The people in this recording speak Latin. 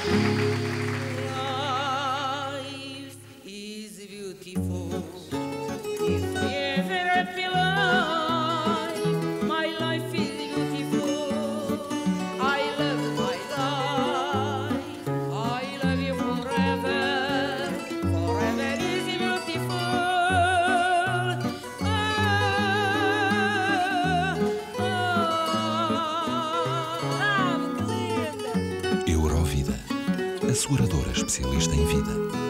Life is beautiful. A seguradora especialista em vida.